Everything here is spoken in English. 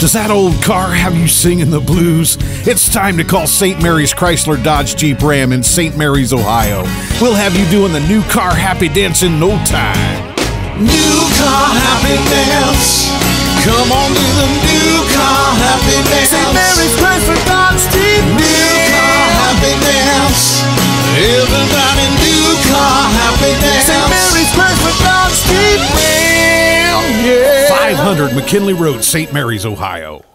Does that old car have you singing the blues? It's time to call St. Marys Chrysler Dodge Jeep Ram in St. Marys, Ohio. We'll have you doing the new car happy dance in no time. New car happy dance. Come on, do the new car happy dance. St. Marys Chrysler Dodge Jeep New car happy dance. Everybody, 100 McKinley Road, St. Marys, Ohio.